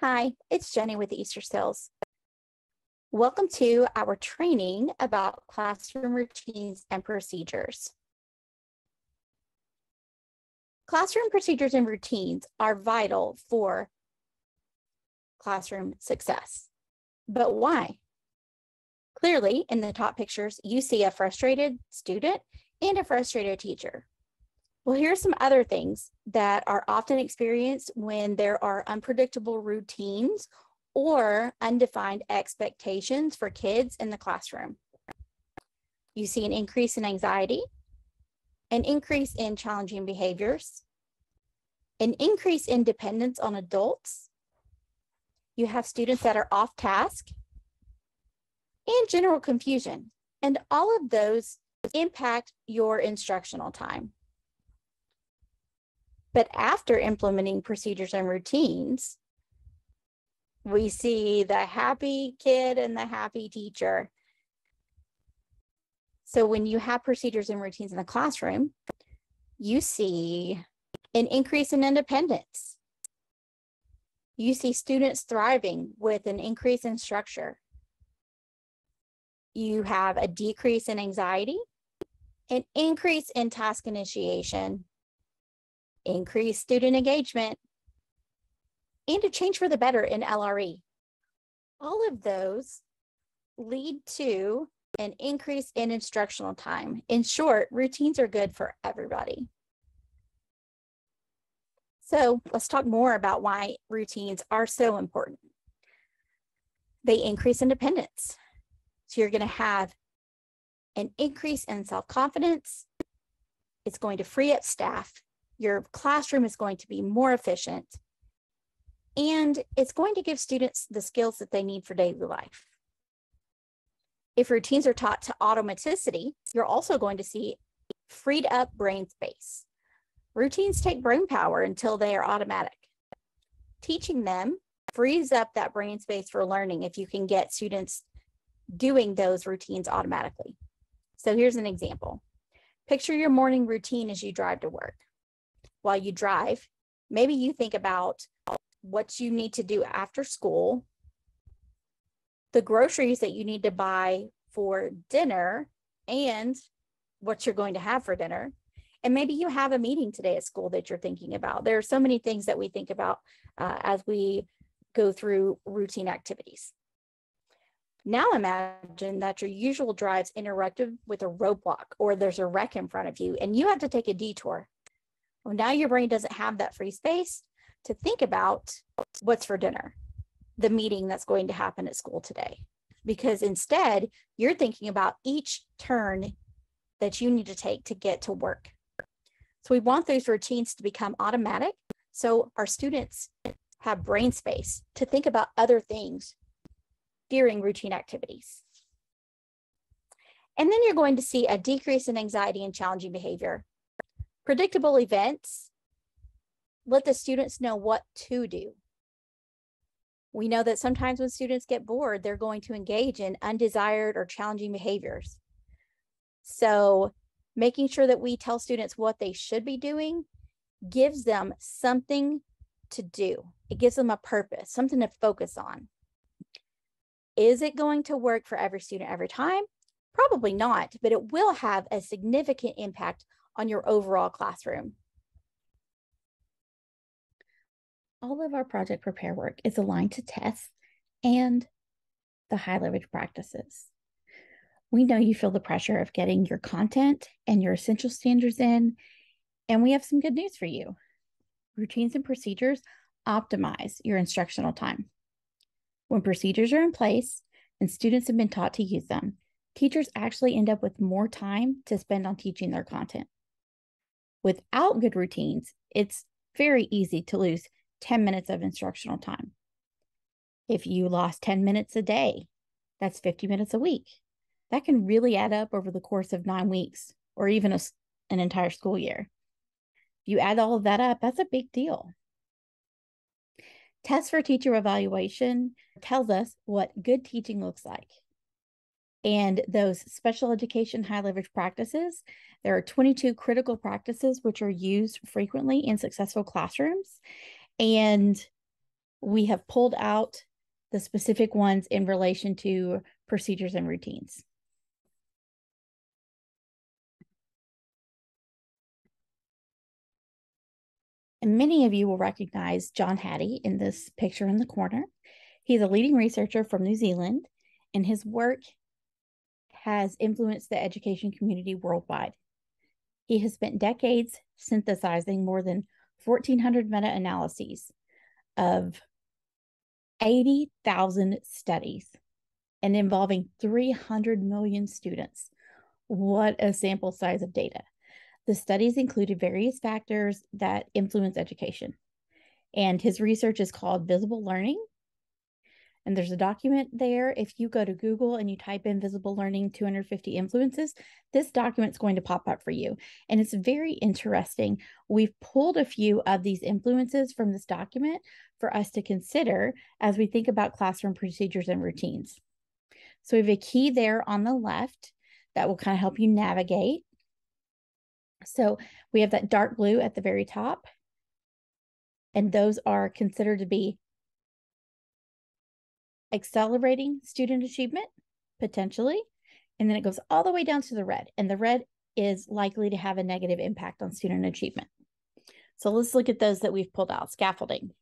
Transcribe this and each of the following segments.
Hi, it's Jenny with Easterseals. Welcome to our training about classroom routines and procedures. Classroom procedures and routines are vital for classroom success. But why? Clearly, in the top pictures, you see a frustrated student and a frustrated teacher. Well, here's some other things that are often experienced when there are unpredictable routines or undefined expectations for kids in the classroom. You see an increase in anxiety, an increase in challenging behaviors, an increase in dependence on adults. You have students that are off task and general confusion. And all of those impact your instructional time. But after implementing procedures and routines, we see the happy kid and the happy teacher. So when you have procedures and routines in the classroom, you see an increase in independence. You see students thriving with an increase in structure. You have a decrease in anxiety, an increase in task initiation, increase student engagement, and a change for the better in LRE. All of those lead to an increase in instructional time. In short, routines are good for everybody. So let's talk more about why routines are so important. They increase independence. So you're going to have an increase in self-confidence. It's going to free up staff your classroom is going to be more efficient, and it's going to give students the skills that they need for daily life. If routines are taught to automaticity, you're also going to see freed up brain space. Routines take brain power until they are automatic. Teaching them frees up that brain space for learning if you can get students doing those routines automatically. So here's an example. Picture your morning routine as you drive to work while you drive. Maybe you think about what you need to do after school, the groceries that you need to buy for dinner, and what you're going to have for dinner. And maybe you have a meeting today at school that you're thinking about. There are so many things that we think about uh, as we go through routine activities. Now imagine that your usual drive's interrupted with a roadblock or there's a wreck in front of you and you have to take a detour. Well, now your brain doesn't have that free space to think about what's for dinner, the meeting that's going to happen at school today. Because instead, you're thinking about each turn that you need to take to get to work. So we want those routines to become automatic so our students have brain space to think about other things during routine activities. And then you're going to see a decrease in anxiety and challenging behavior Predictable events let the students know what to do. We know that sometimes when students get bored, they're going to engage in undesired or challenging behaviors. So making sure that we tell students what they should be doing gives them something to do. It gives them a purpose, something to focus on. Is it going to work for every student every time? Probably not, but it will have a significant impact on your overall classroom. All of our project prepare work is aligned to TESS and the high leverage practices. We know you feel the pressure of getting your content and your essential standards in, and we have some good news for you. Routines and procedures optimize your instructional time. When procedures are in place and students have been taught to use them, teachers actually end up with more time to spend on teaching their content. Without good routines, it's very easy to lose 10 minutes of instructional time. If you lost 10 minutes a day, that's 50 minutes a week. That can really add up over the course of nine weeks or even a, an entire school year. If you add all of that up, that's a big deal. TESS for teacher evaluation tells us what good teaching looks like. And those special education high leverage practices, there are 22 critical practices which are used frequently in successful classrooms. And we have pulled out the specific ones in relation to procedures and routines. And many of you will recognize John Hattie in this picture in the corner. He's a leading researcher from New Zealand, and his work has influenced the education community worldwide. He has spent decades synthesizing more than 1,400 meta analyses of 80,000 studies and involving 300 million students. What a sample size of data. The studies included various factors that influence education. And his research is called Visible Learning. And there's a document there. If you go to Google and you type in Visible Learning 250 influences, this document's going to pop up for you. And it's very interesting. We've pulled a few of these influences from this document for us to consider as we think about classroom procedures and routines. So we have a key there on the left that will kind of help you navigate. So we have that dark blue at the very top. And those are considered to be accelerating student achievement, potentially. And then it goes all the way down to the red. And the red is likely to have a negative impact on student achievement. So let's look at those that we've pulled out. Scaffolding.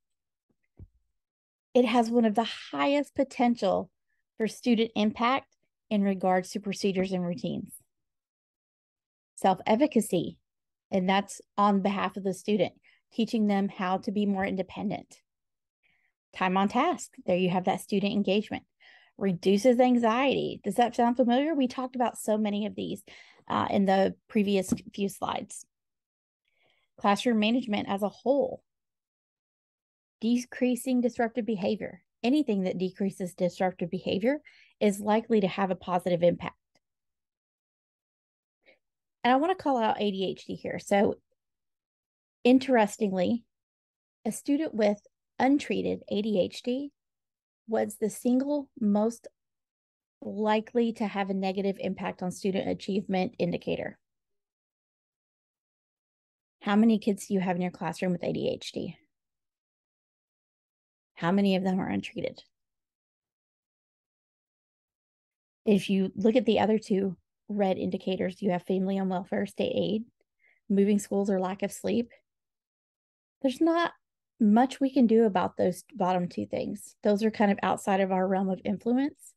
It has one of the highest potential for student impact in regards to procedures and routines self efficacy, and that's on behalf of the student, teaching them how to be more independent. Time on task, there you have that student engagement. Reduces anxiety. Does that sound familiar? We talked about so many of these uh, in the previous few slides. Classroom management as a whole, decreasing disruptive behavior. Anything that decreases disruptive behavior is likely to have a positive impact. And I want to call out ADHD here. So, interestingly, a student with untreated ADHD was the single most likely to have a negative impact on student achievement indicator. How many kids do you have in your classroom with ADHD? How many of them are untreated? If you look at the other two, red indicators you have family on welfare, state aid, moving schools, or lack of sleep. There's not much we can do about those bottom two things. Those are kind of outside of our realm of influence.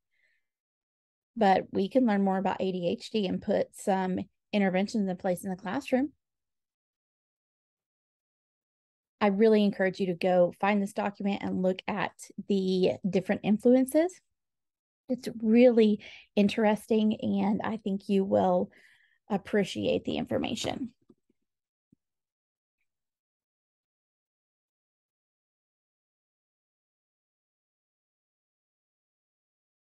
But we can learn more about ADHD and put some interventions in place in the classroom. I really encourage you to go find this document and look at the different influences it's really interesting, and I think you will appreciate the information.